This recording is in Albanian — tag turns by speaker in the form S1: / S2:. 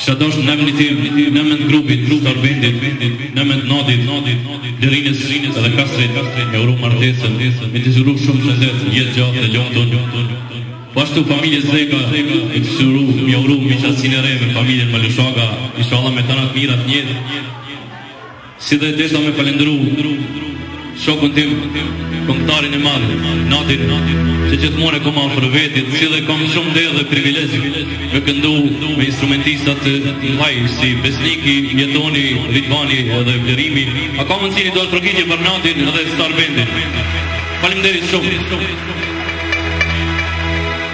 S1: Kisha dashur në emrin tim, në
S2: emër të grupit, të Arbendit, në emër të Nadit, Lerinës dhe Kastrit, me uru martesën, me t'i uru shumë shëndet, jetë të gjatë dhe lumturi. Po ashtu familjes Zeka, me t'i uru, me uru miqësinë e re me familjen Malushaga, inshallah me të ardhmëra të mira të njëjtë. Si dhe desha me falendëru shokun tim, këngëtarin e madh, Natin, që gjithmonë e kam afër vetit, si dhe kam shumë nder dhe privilegj me këndu me instrumentistat të mbaj, si Besniki, Jetoni, Litvani edhe Vlerimi. A ka mundësi një duartrokitje për Natin edhe Star Bendin? Faleminderit shumë!